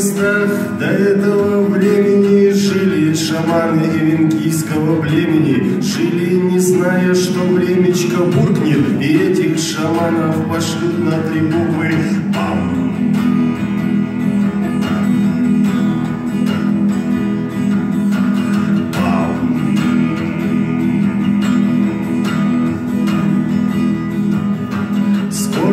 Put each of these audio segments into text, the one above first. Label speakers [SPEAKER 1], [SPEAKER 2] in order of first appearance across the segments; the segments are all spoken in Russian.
[SPEAKER 1] местах до этого времени жили шаманы венкийского племени. Жили, не зная, что времечко буркнет, и этих шаманов пошлют на три буквы «Пам».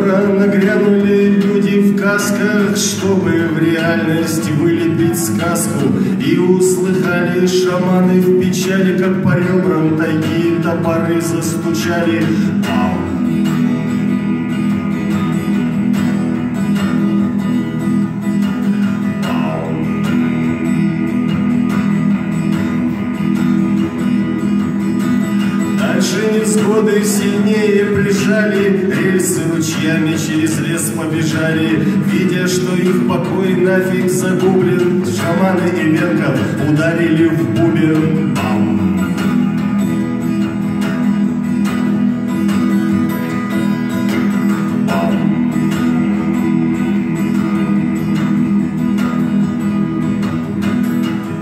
[SPEAKER 1] Скоро нагрянули люди в касках, чтобы в реальность вылепить сказку. И услыхали шаманы в печали, как по ребрам тайги топоры застучали. Ау! Дальше невзгоды сильнее прижали, Рельсы ручьями через лес побежали, Видя, что их покой нафиг загублен, Шаманы и венков ударили в бубен. Бам!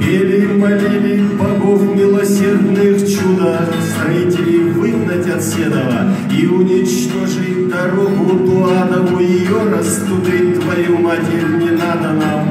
[SPEAKER 1] Пели, молили богов милосердных от Седова И уничтожить дорогу Туадову, Ее растудыть твою матерь не надо.